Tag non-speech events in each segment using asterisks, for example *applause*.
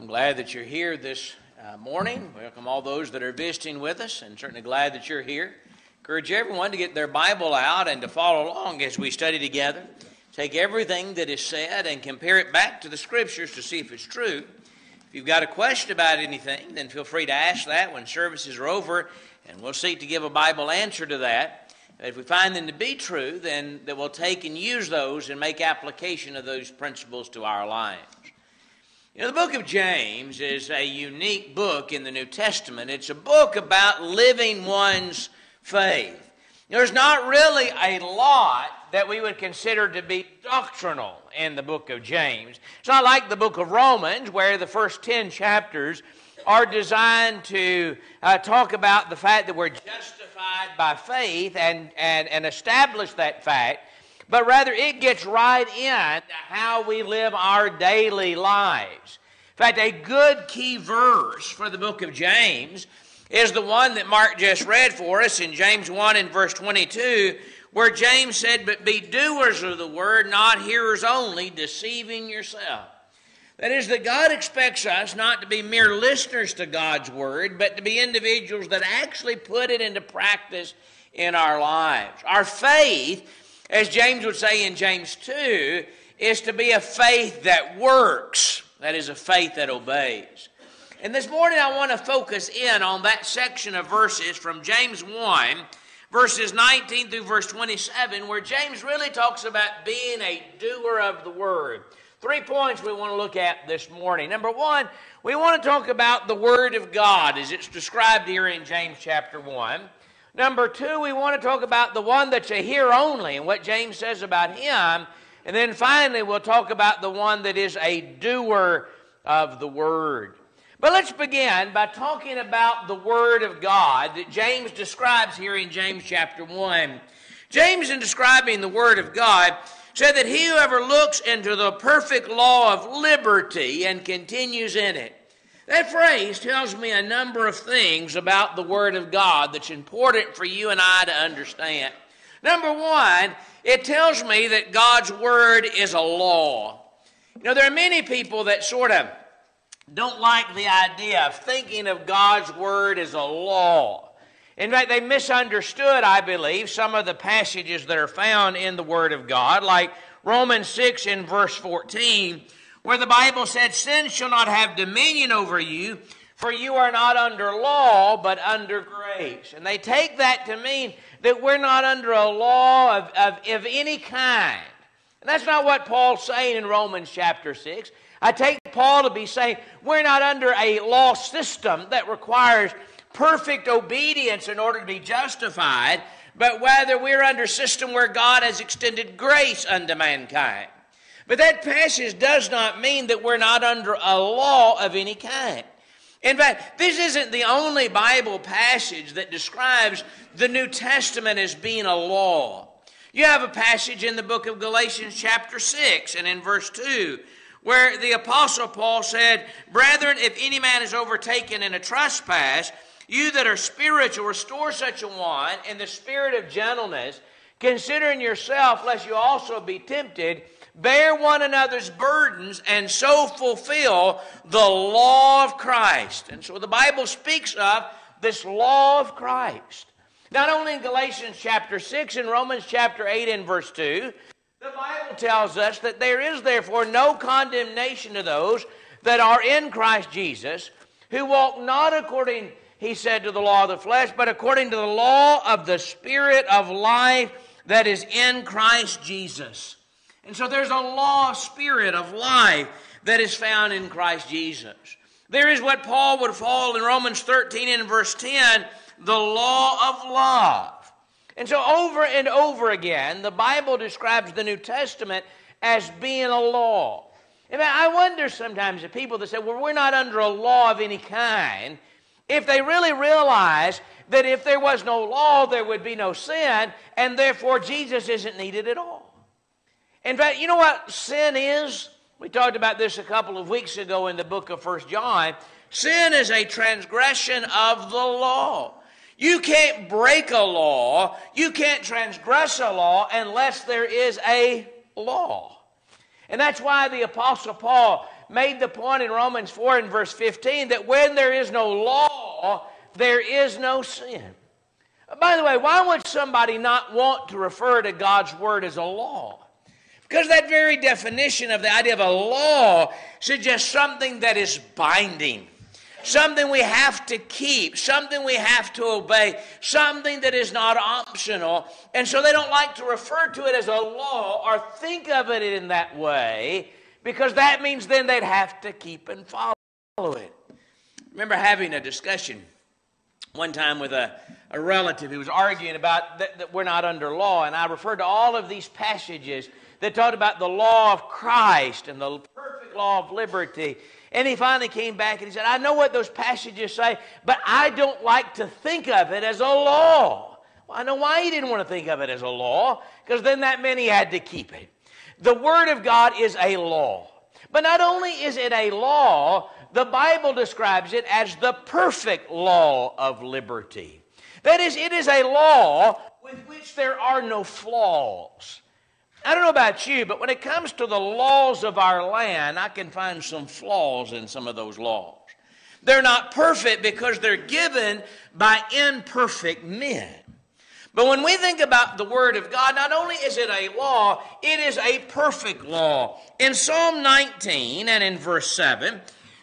I'm glad that you're here this uh, morning. Welcome all those that are visiting with us, and certainly glad that you're here. Encourage everyone to get their Bible out and to follow along as we study together. Take everything that is said and compare it back to the Scriptures to see if it's true. If you've got a question about anything, then feel free to ask that when services are over, and we'll seek to give a Bible answer to that. If we find them to be true, then that we'll take and use those and make application of those principles to our lives. You know, the book of James is a unique book in the New Testament. It's a book about living one's faith. There's not really a lot that we would consider to be doctrinal in the book of James. It's not like the book of Romans, where the first 10 chapters are designed to uh, talk about the fact that we're justified by faith and, and, and establish that fact but rather it gets right in how we live our daily lives. In fact, a good key verse for the book of James is the one that Mark just read for us in James 1 and verse 22, where James said, But be doers of the word, not hearers only, deceiving yourself. That is, that God expects us not to be mere listeners to God's word, but to be individuals that actually put it into practice in our lives. Our faith as James would say in James 2, is to be a faith that works. That is a faith that obeys. And this morning I want to focus in on that section of verses from James 1, verses 19 through verse 27, where James really talks about being a doer of the word. Three points we want to look at this morning. Number one, we want to talk about the Word of God as it's described here in James chapter 1. Number two, we want to talk about the one that's a hear only and what James says about him. And then finally, we'll talk about the one that is a doer of the word. But let's begin by talking about the Word of God that James describes here in James chapter 1. James, in describing the Word of God, said that he whoever looks into the perfect law of liberty and continues in it, that phrase tells me a number of things about the Word of God that's important for you and I to understand. Number one, it tells me that God's Word is a law. You know, there are many people that sort of don't like the idea of thinking of God's Word as a law. In fact, they misunderstood, I believe, some of the passages that are found in the Word of God, like Romans 6 in verse 14 where the Bible said, Sin shall not have dominion over you, for you are not under law, but under grace. And they take that to mean that we're not under a law of, of, of any kind. And that's not what Paul's saying in Romans chapter 6. I take Paul to be saying we're not under a law system that requires perfect obedience in order to be justified, but whether we're under a system where God has extended grace unto mankind. But that passage does not mean that we're not under a law of any kind. In fact, this isn't the only Bible passage that describes the New Testament as being a law. You have a passage in the book of Galatians, chapter 6, and in verse 2, where the Apostle Paul said, Brethren, if any man is overtaken in a trespass, you that are spiritual, restore such a one in the spirit of gentleness, considering yourself, lest you also be tempted. Bear one another's burdens and so fulfill the law of Christ. And so the Bible speaks of this law of Christ. Not only in Galatians chapter 6 and Romans chapter 8 and verse 2, the Bible tells us that there is therefore no condemnation to those that are in Christ Jesus, who walk not according, he said, to the law of the flesh, but according to the law of the Spirit of life that is in Christ Jesus. And so there's a law of spirit of life that is found in Christ Jesus. There is what Paul would call in Romans 13 and verse 10 the law of love. And so over and over again, the Bible describes the New Testament as being a law. And I wonder sometimes if people that say, well, we're not under a law of any kind, if they really realize that if there was no law, there would be no sin, and therefore Jesus isn't needed at all. In fact, you know what sin is? We talked about this a couple of weeks ago in the book of First John. Sin is a transgression of the law. You can't break a law, you can't transgress a law unless there is a law. And that's why the Apostle Paul made the point in Romans 4 and verse 15 that when there is no law, there is no sin. By the way, why would somebody not want to refer to God's Word as a law? Because that very definition of the idea of a law suggests something that is binding, something we have to keep, something we have to obey, something that is not optional. And so they don't like to refer to it as a law or think of it in that way because that means then they'd have to keep and follow it. I remember having a discussion one time with a, a relative who was arguing about that, that we're not under law, and I referred to all of these passages that talked about the law of Christ and the perfect law of liberty. And he finally came back and he said, I know what those passages say, but I don't like to think of it as a law. Well, I know why he didn't want to think of it as a law, because then that meant he had to keep it. The Word of God is a law. But not only is it a law, the Bible describes it as the perfect law of liberty. That is, it is a law with which there are no flaws. I don't know about you, but when it comes to the laws of our land, I can find some flaws in some of those laws. They're not perfect because they're given by imperfect men. But when we think about the Word of God, not only is it a law, it is a perfect law. In Psalm 19 and in verse 7,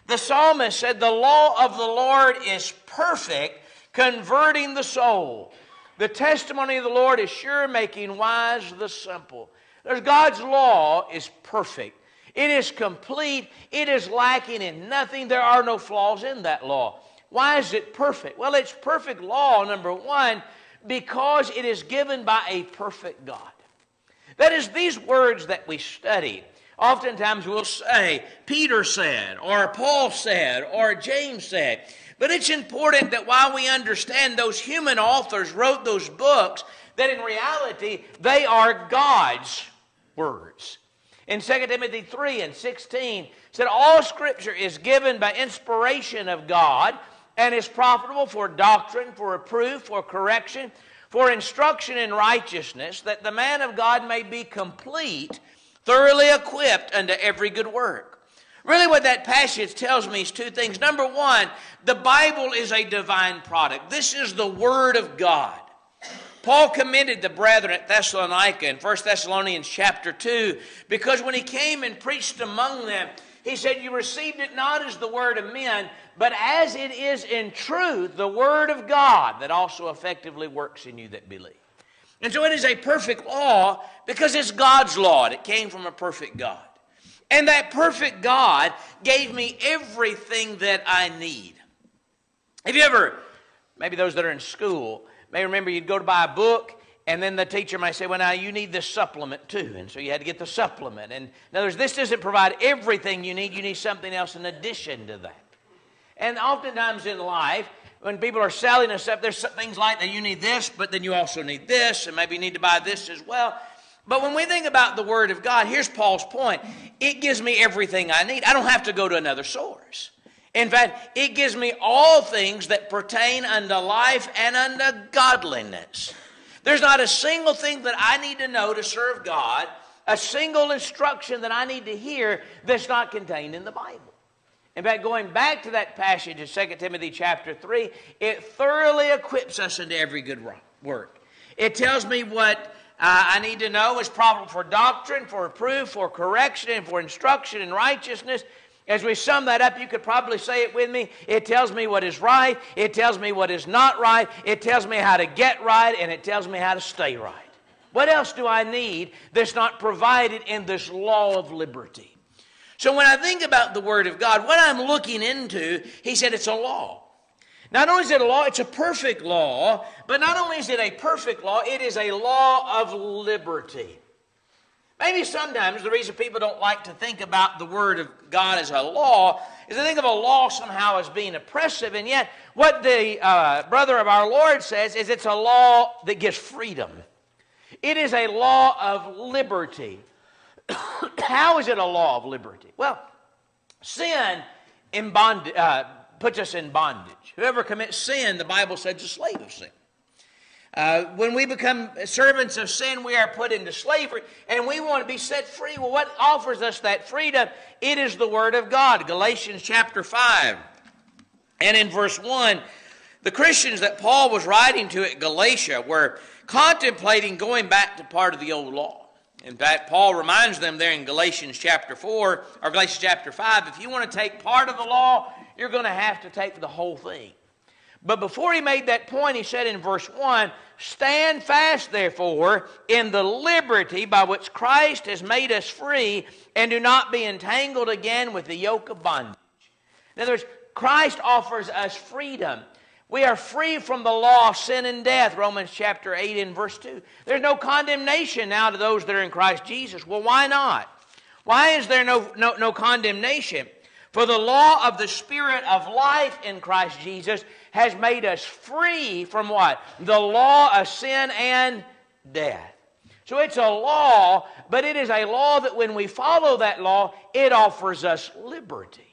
the psalmist said, The law of the Lord is perfect, converting the soul. The testimony of the Lord is sure, making wise the simple. God's law is perfect. It is complete. It is lacking in nothing. There are no flaws in that law. Why is it perfect? Well, it's perfect law, number one, because it is given by a perfect God. That is, these words that we study, oftentimes we'll say, Peter said, or Paul said, or James said. But it's important that while we understand those human authors wrote those books, that in reality they are God's words. In 2 Timothy 3 and 16 said all scripture is given by inspiration of God and is profitable for doctrine, for reproof, for correction, for instruction in righteousness, that the man of God may be complete, thoroughly equipped unto every good work. Really, what that passage tells me is two things. Number one, the Bible is a divine product. This is the Word of God. Paul commended the brethren at Thessalonica in 1 Thessalonians chapter 2 because when he came and preached among them, he said, You received it not as the word of men, but as it is in truth the word of God that also effectively works in you that believe. And so it is a perfect law because it's God's law. It came from a perfect God. And that perfect God gave me everything that I need. Have you ever, maybe those that are in school, may remember you'd go to buy a book and then the teacher might say, well, now you need this supplement too. And so you had to get the supplement. And in other words, this doesn't provide everything you need. You need something else in addition to that. And oftentimes in life, when people are selling us stuff, there's things like that you need this, but then you also need this, and maybe you need to buy this as well. But when we think about the Word of God, here's Paul's point it gives me everything I need. I don't have to go to another source. In fact, it gives me all things that pertain unto life and unto godliness. There's not a single thing that I need to know to serve God, a single instruction that I need to hear that's not contained in the Bible. In fact, going back to that passage in 2 Timothy chapter 3, it thoroughly equips us into every good work. It tells me what uh, I need to know is proper for doctrine, for reproof, for correction, and for instruction in righteousness. As we sum that up, you could probably say it with me. It tells me what is right, it tells me what is not right, it tells me how to get right, and it tells me how to stay right. What else do I need that's not provided in this law of liberty? So when I think about the Word of God, what I'm looking into, he said it's a law. Not only is it a law, it's a perfect law, but not only is it a perfect law, it is a law of liberty. Maybe sometimes the reason people don't like to think about the Word of God as a law is they think of a law somehow as being oppressive, and yet what the uh, brother of our Lord says is it's a law that gives freedom. It is a law of liberty. *coughs* How is it a law of liberty? Well, sin in bond, uh, puts us in bondage. Whoever commits sin, the Bible says, is a slave of sin. Uh, when we become servants of sin, we are put into slavery and we want to be set free. Well, what offers us that freedom? It is the Word of God. Galatians chapter 5. And in verse 1, the Christians that Paul was writing to at Galatia were contemplating going back to part of the old law. In fact, Paul reminds them there in Galatians chapter 4 or Galatians chapter 5 if you want to take part of the law, you're going to have to take the whole thing. But before he made that point, he said in verse 1 Stand fast, therefore, in the liberty by which Christ has made us free, and do not be entangled again with the yoke of bondage. In other words, Christ offers us freedom. We are free from the law of sin and death, Romans chapter 8 and verse 2. There's no condemnation now to those that are in Christ Jesus. Well, why not? Why is there no, no, no condemnation? For the law of the Spirit of life in Christ Jesus has made us free from what? The law of sin and death. So it's a law, but it is a law that when we follow that law, it offers us liberty.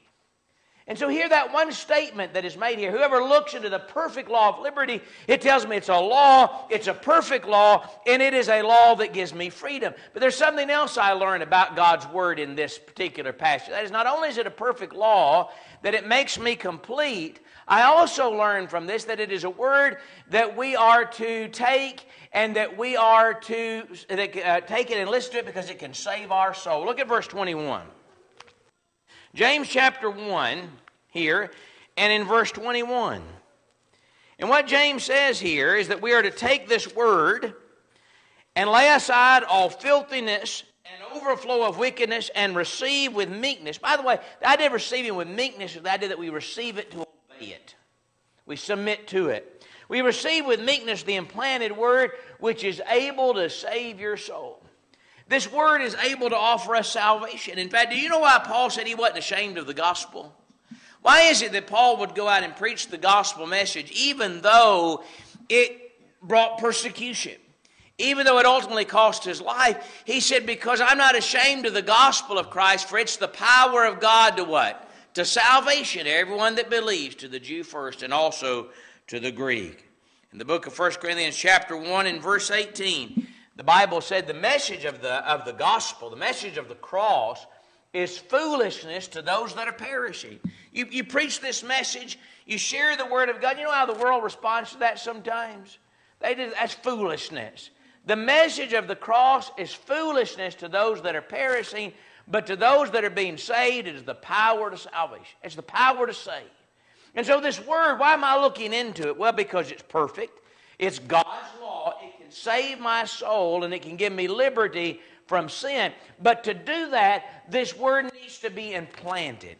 And so, here, that one statement that is made here whoever looks into the perfect law of liberty, it tells me it's a law, it's a perfect law, and it is a law that gives me freedom. But there's something else I learned about God's Word in this particular passage. That is, not only is it a perfect law, that it makes me complete, I also learned from this that it is a word that we are to take and that we are to uh, take it and listen to it because it can save our soul. Look at verse 21. James chapter 1 here and in verse 21. And what James says here is that we are to take this word and lay aside all filthiness and overflow of wickedness and receive with meekness. By the way, the idea of receiving with meekness is the idea that we receive it to obey it. We submit to it. We receive with meekness the implanted word which is able to save your soul. This word is able to offer us salvation. In fact, do you know why Paul said he wasn't ashamed of the gospel? Why is it that Paul would go out and preach the gospel message even though it brought persecution? Even though it ultimately cost his life, he said, Because I'm not ashamed of the gospel of Christ, for it's the power of God to what? to salvation, everyone that believes, to the Jew first and also to the Greek. In the book of 1 Corinthians, chapter 1, and verse 18, the Bible said the message of the, of the gospel, the message of the cross, is foolishness to those that are perishing. You, you preach this message, you share the word of God. You know how the world responds to that sometimes? They that's foolishness. The message of the cross is foolishness to those that are perishing, but to those that are being saved, it is the power to salvation. It's the power to save. And so, this word, why am I looking into it? Well, because it's perfect. It's God's law. Save my soul and it can give me liberty from sin. But to do that, this word needs to be implanted.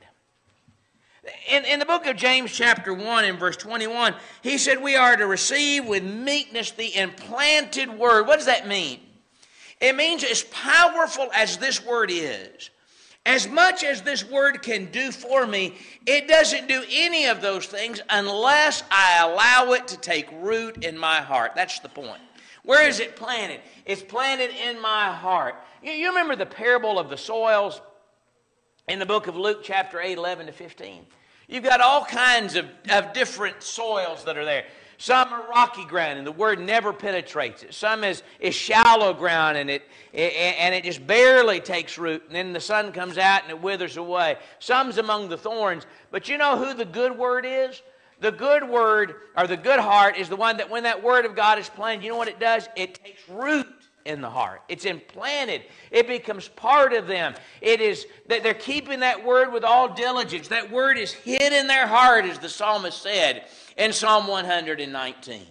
In, in the book of James, chapter 1, and verse 21, he said, We are to receive with meekness the implanted word. What does that mean? It means as powerful as this word is, as much as this word can do for me, it doesn't do any of those things unless I allow it to take root in my heart. That's the point. Where is it planted? It's planted in my heart. You, you remember the parable of the soils in the book of Luke, chapter 8, 11 to 15. You've got all kinds of, of different soils that are there. Some are rocky ground and the word never penetrates it. Some is, is shallow ground and it, it, and it just barely takes root. And then the sun comes out and it withers away. Some's among the thorns. But you know who the good word is? The good word or the good heart is the one that when that word of God is planted, you know what it does? It takes root in the heart. It's implanted. It becomes part of them. It is that they're keeping that word with all diligence. That word is hid in their heart, as the psalmist said in Psalm 119.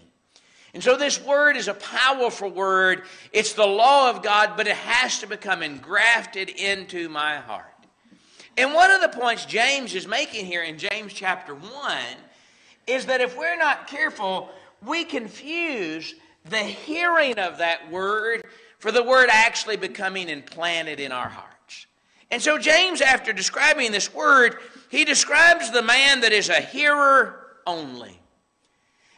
And so this word is a powerful word. It's the law of God, but it has to become engrafted into my heart. And one of the points James is making here in James chapter 1 is that if we're not careful, we confuse the hearing of that word for the word actually becoming implanted in our hearts. And so James, after describing this word, he describes the man that is a hearer only.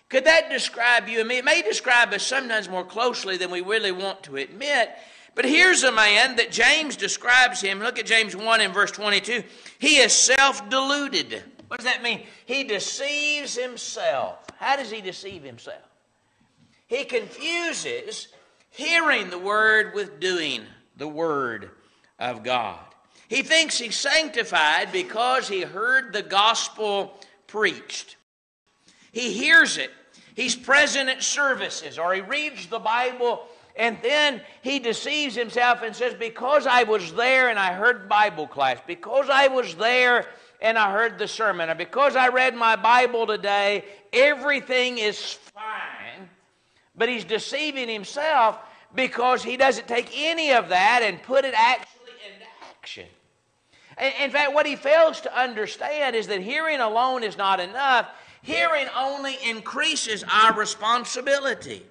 Could that describe you and me? It may describe us sometimes more closely than we really want to admit. But here's a man that James describes him. Look at James 1 in verse 22. He is self deluded. What does that mean? He deceives himself. How does he deceive himself? He confuses hearing the word with doing the word of God. He thinks he's sanctified because he heard the gospel preached. He hears it. He's present at services or he reads the Bible and then he deceives himself and says, Because I was there and I heard Bible class, because I was there and I heard the sermon, or because I read my Bible today, everything is fine. But he's deceiving himself because he doesn't take any of that and put it actually into action. In fact, what he fails to understand is that hearing alone is not enough. Hearing only increases our responsibility.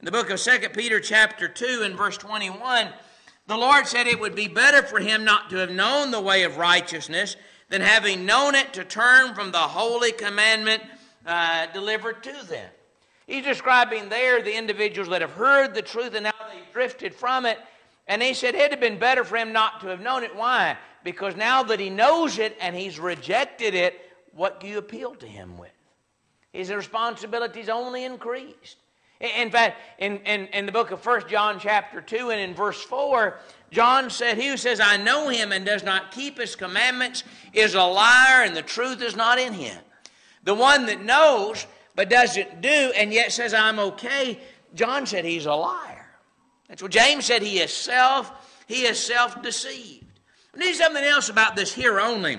In the book of 2 Peter, chapter 2, and verse 21, the Lord said it would be better for him not to have known the way of righteousness than having known it to turn from the holy commandment uh, delivered to them. He's describing there the individuals that have heard the truth and now they've drifted from it. And he said it'd have been better for him not to have known it. Why? Because now that he knows it and he's rejected it, what do you appeal to him with? His responsibilities only increased. In fact, in, in, in the book of First John, chapter 2, and in verse 4, John said, He who says, I know him and does not keep his commandments is a liar, and the truth is not in him. The one that knows but doesn't do and yet says, I'm okay, John said he's a liar. That's what James said. He is self, he is self-deceived. need something else about this here only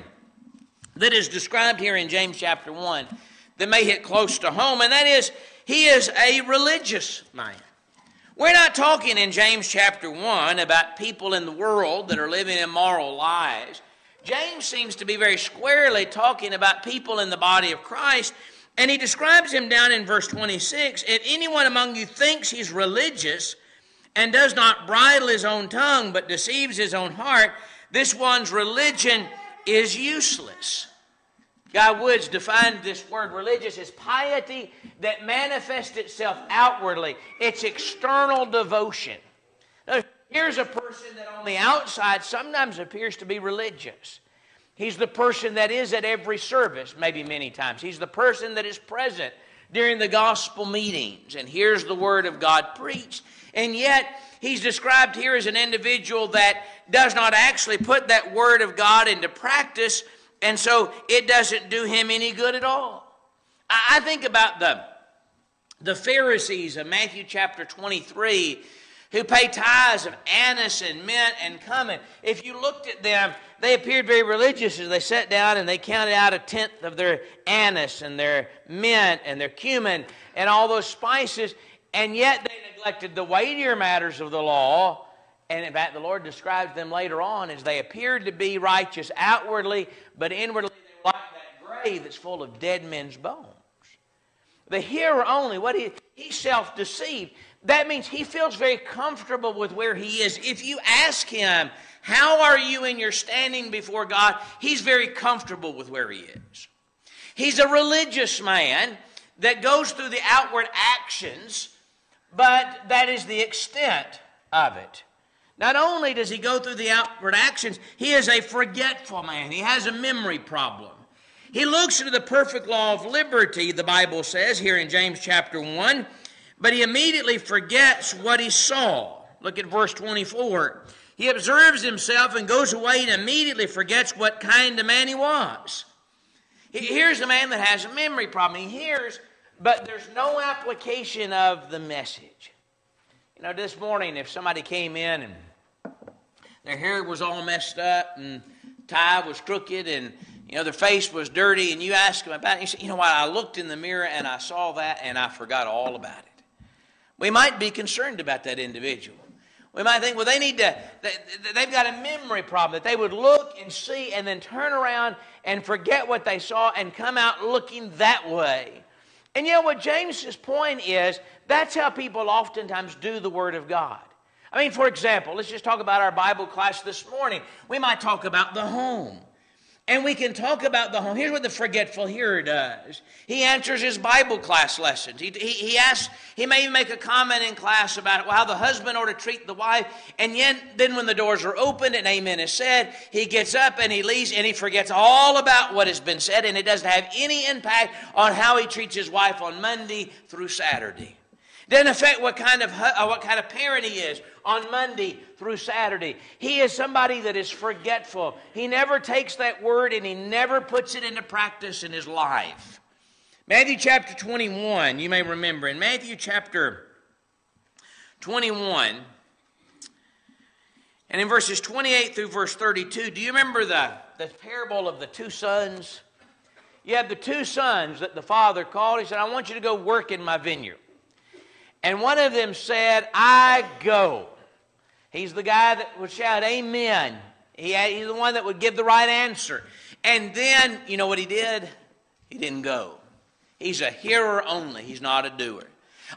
that is described here in James chapter 1 that may hit close to home, and that is he is a religious man. We're not talking in James chapter 1 about people in the world that are living immoral lives. James seems to be very squarely talking about people in the body of Christ, and he describes him down in verse 26 If anyone among you thinks he's religious and does not bridle his own tongue but deceives his own heart, this one's religion is useless. Guy Woods defined this word religious as piety that manifests itself outwardly. It's external devotion. Now, here's a person that on the outside sometimes appears to be religious. He's the person that is at every service, maybe many times. He's the person that is present during the gospel meetings and hears the word of God preached. And yet, he's described here as an individual that does not actually put that word of God into practice and so it doesn't do him any good at all. I think about the, the Pharisees of Matthew chapter 23 who pay tithes of anise and mint and cumin. If you looked at them, they appeared very religious as they sat down and they counted out a tenth of their anise and their mint and their cumin and all those spices, and yet they neglected the weightier matters of the law and in fact, the Lord describes them later on as they appeared to be righteous outwardly, but inwardly they were like that grave that's full of dead men's bones. The hearer only, what he, he's self deceived. That means he feels very comfortable with where he is. If you ask him, How are you in your standing before God? He's very comfortable with where he is. He's a religious man that goes through the outward actions, but that is the extent of it. Not only does he go through the outward actions, he is a forgetful man. He has a memory problem. He looks into the perfect law of liberty, the Bible says here in James chapter 1, but he immediately forgets what he saw. Look at verse 24. He observes himself and goes away and immediately forgets what kind of man he was. Here's a man that has a memory problem. He hears, but there's no application of the message. You know, this morning, if somebody came in and their hair was all messed up and tie was crooked and you know their face was dirty, and you ask them about it, you say, you know what? I looked in the mirror and I saw that and I forgot all about it. We might be concerned about that individual. We might think, well, they need to, they've got a memory problem, that they would look and see and then turn around and forget what they saw and come out looking that way. And you know what James's point is? That's how people oftentimes do the Word of God. I mean, for example, let's just talk about our Bible class this morning. We might talk about the home. And we can talk about the home. Here's what the forgetful hearer does. He answers his Bible class lessons. He, he, he asks, he may even make a comment in class about how the husband ought to treat the wife. And yet, then when the doors are opened and amen is said, he gets up and he leaves and he forgets all about what has been said. And it doesn't have any impact on how he treats his wife on Monday through Saturday. Doesn't affect what kind of uh, what kind of parent he is on Monday through Saturday. He is somebody that is forgetful. He never takes that word and he never puts it into practice in his life. Matthew chapter 21, you may remember. In Matthew chapter 21, and in verses 28 through verse 32, do you remember the, the parable of the two sons? You have the two sons that the father called. He said, I want you to go work in my vineyard. And one of them said, I go. He's the guy that would shout, Amen. He he's the one that would give the right answer. And then, you know what he did? He didn't go. He's a hearer only, he's not a doer.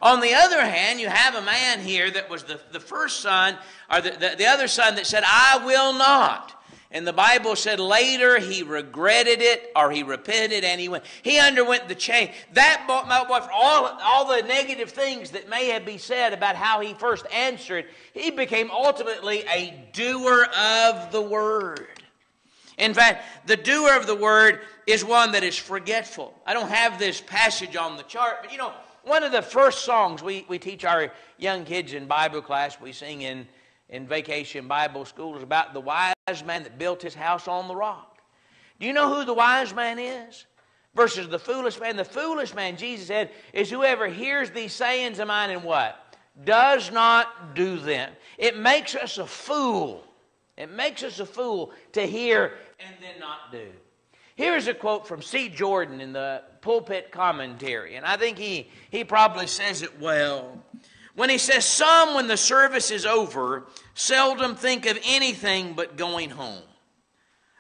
On the other hand, you have a man here that was the, the first son, or the, the, the other son that said, I will not. And the Bible said later he regretted it or he repented and he went. He underwent the change. That my boy, all, all the negative things that may have been said about how he first answered, he became ultimately a doer of the word. In fact, the doer of the word is one that is forgetful. I don't have this passage on the chart, but you know, one of the first songs we, we teach our young kids in Bible class, we sing in, in vacation Bible school, is about the wise man that built his house on the rock. Do you know who the wise man is? Versus the foolish man. The foolish man, Jesus said, is whoever hears these sayings of mine and what? Does not do them. It makes us a fool. It makes us a fool to hear and then not do. Here's a quote from C. Jerdan in the pulpit commentary, and I think he, he probably says it well. When he says, Some, when the service is over, seldom think of anything but going home.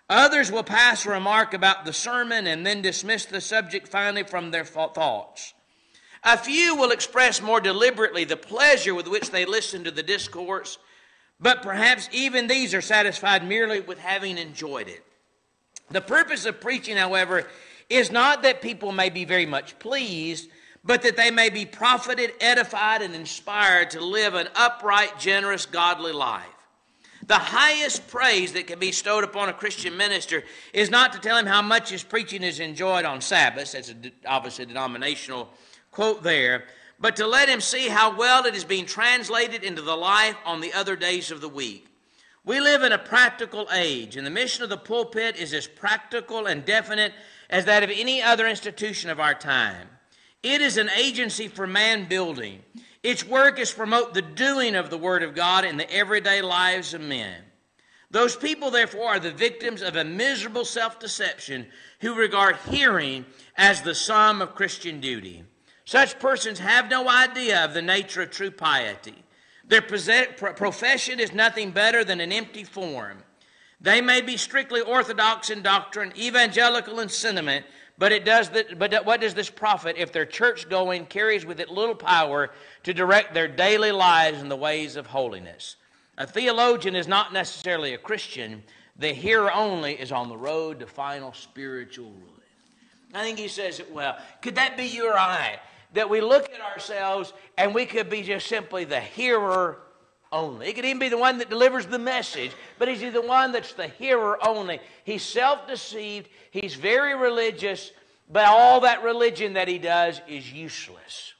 Others will pass a remark about the sermon and then dismiss the subject finally from their thoughts. A few will express more deliberately the pleasure with which they listen to the discourse, but perhaps even these are satisfied merely with having enjoyed it. The purpose of preaching, however, is not that people may be very much pleased, but that they may be profited, edified, and inspired to live an upright, generous, godly life. The highest praise that can be bestowed upon a Christian minister is not to tell him how much his preaching is enjoyed on Sabbath, that's a, obviously a denominational quote there, but to let him see how well it is being translated into the life on the other days of the week. We live in a practical age, and the mission of the pulpit is as practical and definite as that of any other institution of our time. It is an agency for man building. Its work is to promote the doing of the Word of God in the everyday lives of men. Those people, therefore, are the victims of a miserable self deception who regard hearing as the sum of Christian duty. Such persons have no idea of the nature of true piety. Their profession is nothing better than an empty form. They may be strictly orthodox in doctrine, evangelical in sentiment, but it does but what does this profit if their church going carries with it little power to direct their daily lives in the ways of holiness? A theologian is not necessarily a Christian. The hearer only is on the road to final spiritual ruin. I think he says it well. Could that be you or I? that we look at ourselves and we could be just simply the hearer only. It could even be the one that delivers the message, but he's the one that's the hearer only. He's self deceived, he's very religious, but all that religion that he does is useless.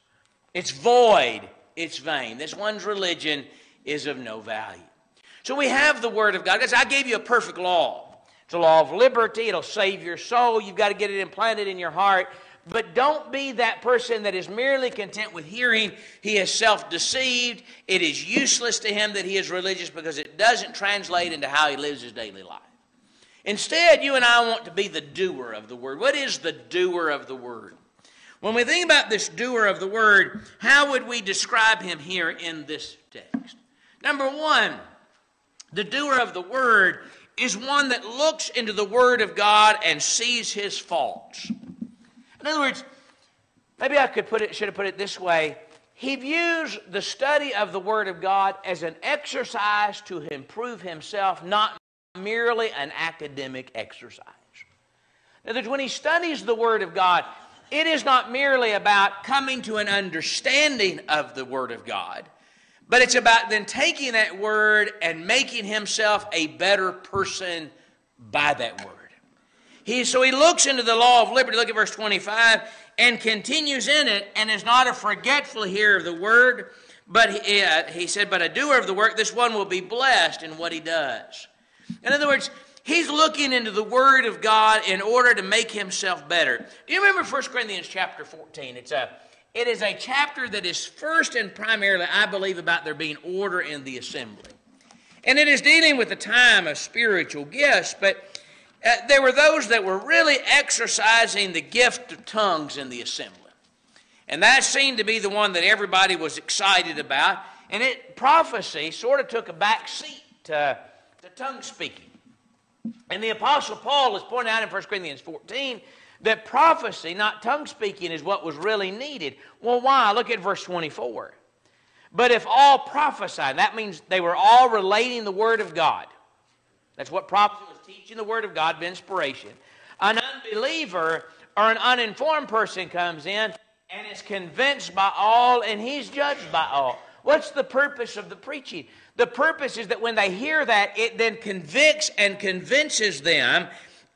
It's void, it's vain. This one's religion is of no value. So we have the Word of God. Because I gave you a perfect law. It's a law of liberty. It'll save your soul. You've got to get it implanted in your heart. But don't be that person that is merely content with hearing. He is self deceived. It is useless to him that he is religious because it doesn't translate into how he lives his daily life. Instead, you and I want to be the doer of the word. What is the doer of the word? When we think about this doer of the word, how would we describe him here in this text? Number one, the doer of the word is one that looks into the word of God and sees his faults. In other words, maybe I could put it, should have put it this way. He views the study of the Word of God as an exercise to improve himself, not merely an academic exercise. In other words, when he studies the Word of God, it is not merely about coming to an understanding of the Word of God, but it's about then taking that Word and making himself a better person by that Word. He, so he looks into the law of liberty. Look at verse 25. and continues in it and is not a forgetful hearer of the word, but he, uh, he said, but a doer of the work, this one will be blessed in what he does. In other words, he's looking into the word of God in order to make himself better. Do you remember 1 Corinthians chapter 14? It's a it is a chapter that is first and primarily, I believe, about there being order in the assembly. And it is dealing with the time of spiritual gifts, but uh, there were those that were really exercising the gift of tongues in the assembly. And that seemed to be the one that everybody was excited about. And it prophecy sort of took a back seat to, to tongue speaking. And the Apostle Paul is pointing out in 1 Corinthians 14 that prophecy, not tongue speaking, is what was really needed. Well, why? Look at verse 24. But if all prophesied, that means they were all relating the Word of God. That's what prophecy was teaching the Word of God by inspiration. An unbeliever or an uninformed person comes in and is convinced by all and he's judged by all. What's the purpose of the preaching? The purpose is that when they hear that, it then convicts and convinces them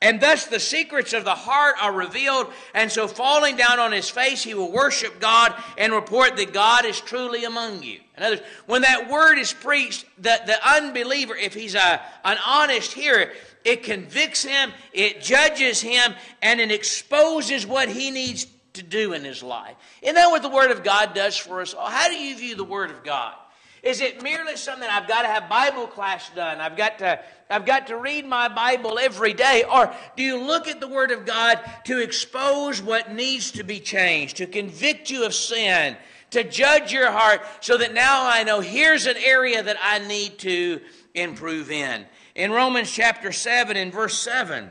and thus the secrets of the heart are revealed. And so, falling down on his face, he will worship God and report that God is truly among you. In other words, when that word is preached, the, the unbeliever, if he's a, an honest hearer, it convicts him, it judges him, and it exposes what he needs to do in his life. Isn't that what the Word of God does for us? How do you view the Word of God? Is it merely something I've got to have Bible class done? I've got to I've got to read my Bible every day? Or do you look at the Word of God to expose what needs to be changed, to convict you of sin, to judge your heart so that now I know here's an area that I need to improve in? In Romans chapter 7 and verse 7,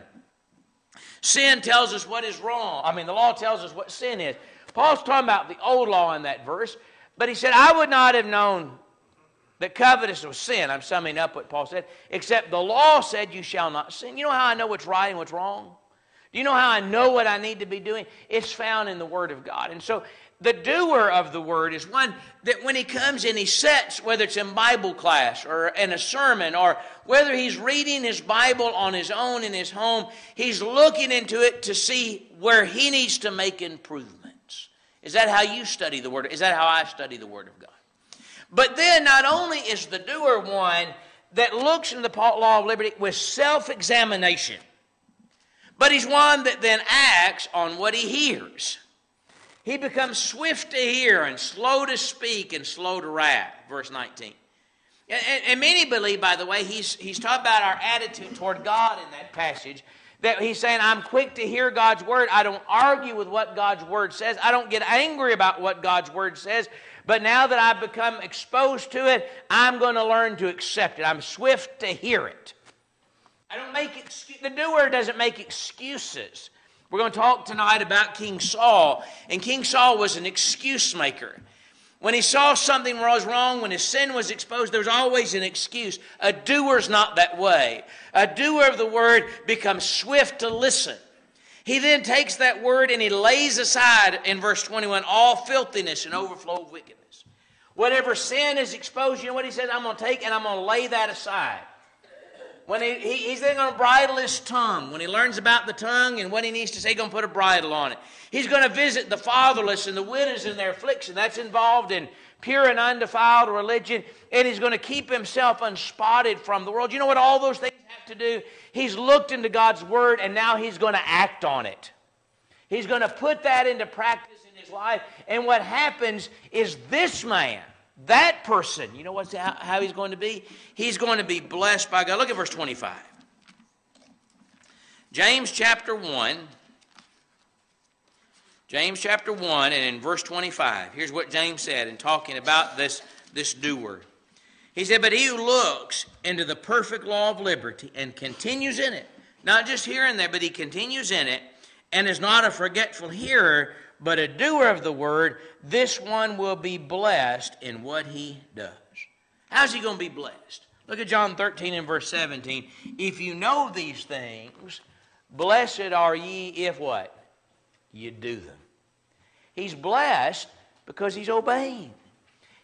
sin tells us what is wrong. I mean, the law tells us what sin is. Paul's talking about the old law in that verse, but he said, I would not have known that covetous was sin. I'm summing up what Paul said. Except the law said, You shall not sin. You know how I know what's right and what's wrong? Do you know how I know what I need to be doing? It's found in the Word of God. And so the doer of the Word is one that when he comes and he sets, whether it's in Bible class or in a sermon or whether he's reading his Bible on his own in his home, he's looking into it to see where he needs to make improvements. Is that how you study the Word? Is that how I study the Word of God? But then not only is the doer one that looks in the law of liberty with self examination, but he's one that then acts on what he hears. He becomes swift to hear and slow to speak and slow to wrath. Verse 19. And, and, many believe, by the way, he's, he's talking about our attitude toward God in that passage. That he's saying, I'm quick to hear God's word. I don't argue with what God's word says. I don't get angry about what God's word says. But now that I've become exposed to it, I'm going to learn to accept it. I'm swift to hear it. I don't make excuse, the doer doesn't make excuses. We're going to talk tonight about King Saul, and King Saul was an excuse maker. When he saw something was wrong, when his sin was exposed, there's always an excuse. A doer's not that way. A doer of the word becomes swift to listen. He then takes that word and he lays aside in verse 21 all filthiness and overflow of wickedness. Whatever sin is exposed, you know what he says? I'm going to take and I'm going to lay that aside. When he, he, he's then going to bridle his tongue. When he learns about the tongue and what he needs to say, he's going to put a bridle on it. He's going to visit the fatherless and the widows in their affliction. That's involved in pure and undefiled religion. And he's going to keep himself unspotted from the world. You know what all those things have to do? He's looked into God's word and now he's going to act on it. He's going to put that into practice in his life. And what happens is this man, that person, you know what's how, how he's going to be? He's going to be blessed by God. Look at verse 25. James chapter 1. James chapter 1 and in verse 25. Here's what James said in talking about this, this doer. He said, But he who looks into the perfect law of liberty and continues in it, not just here and there, but he continues in it, and is not a forgetful hearer, but a doer of the word, this one will be blessed in what he does. How's he going to be blessed? Look at John 13 and verse 17. If you know these things, blessed are ye if what? You do them. He's blessed because he's obeying.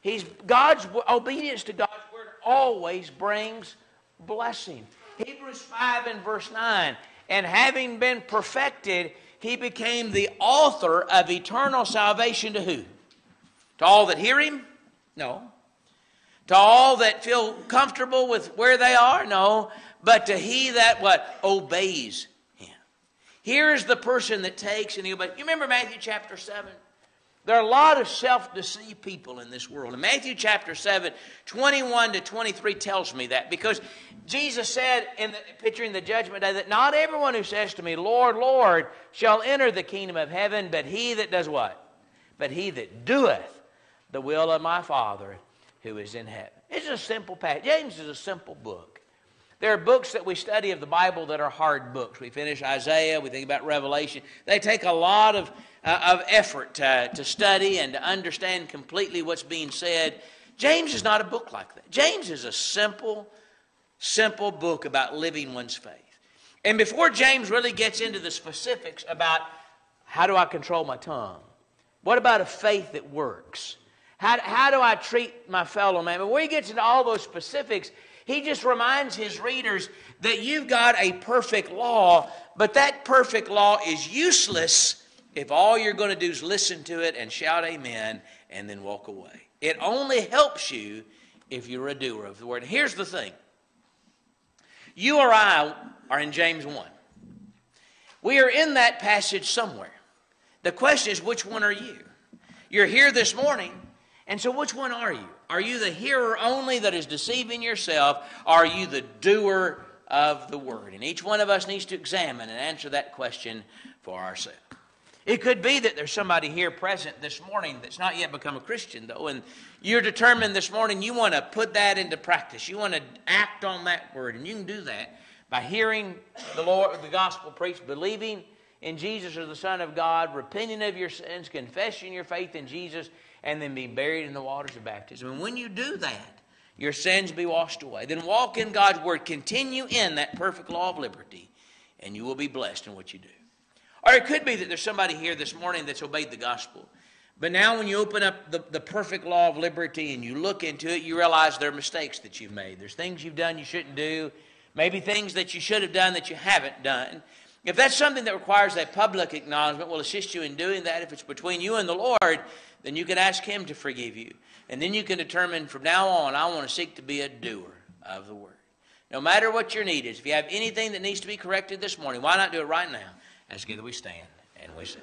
He's God's obedience to God's word always brings blessing. Hebrews 5 and verse 9. And having been perfected, he became the author of eternal salvation to who? To all that hear him? No. To all that feel comfortable with where they are? No. But to he that what? Obeys him. Here's the person that takes and he obeys. You remember Matthew chapter 7? There are a lot of self deceived people in this world. And Matthew chapter 7, 21 to 23 tells me that because Jesus said, in the, picturing the judgment day, that not everyone who says to me, Lord, Lord, shall enter the kingdom of heaven, but he that does what? But he that doeth the will of my Father who is in heaven. It's a simple passage. James is a simple book. There are books that we study of the Bible that are hard books. We finish Isaiah, we think about Revelation. They take a lot of, uh, of effort to, to study and to understand completely what's being said. James is not a book like that. James is a simple, simple book about living one's faith. And before James really gets into the specifics about how do I control my tongue, what about a faith that works? How, how do I treat my fellow man? But Before he gets into all those specifics, he just reminds his readers that you've got a perfect law, but that perfect law is useless if all you're going to do is listen to it and shout amen and then walk away. It only helps you if you're a doer of the word. Here's the thing you or I are in James 1. We are in that passage somewhere. The question is, which one are you? You're here this morning, and so which one are you? Are you the hearer only that is deceiving yourself? Are you the doer of the word? And each one of us needs to examine and answer that question for ourselves. It could be that there's somebody here present this morning that's not yet become a Christian, though, and you're determined this morning you want to put that into practice. You want to act on that word, and you can do that by hearing the Lord, the gospel preached, believing in Jesus as the Son of God, repenting of your sins, confessing your faith in Jesus, and then be buried in the waters of baptism. And when you do that, your sins be washed away. Then walk in God's word, continue in that perfect law of liberty, and you will be blessed in what you do. Or it could be that there's somebody here this morning that's obeyed the gospel. But now, when you open up the, the perfect law of liberty and you look into it, you realize there are mistakes that you've made. There's things you've done you shouldn't do, maybe things that you should have done that you haven't done. If that's something that requires a public acknowledgement, we'll assist you in doing that. If it's between you and the Lord, then you can ask Him to forgive you. And then you can determine from now on, I want to seek to be a doer of the Word. No matter what your need is, if you have anything that needs to be corrected this morning, why not do it right now? As together we stand and we sing.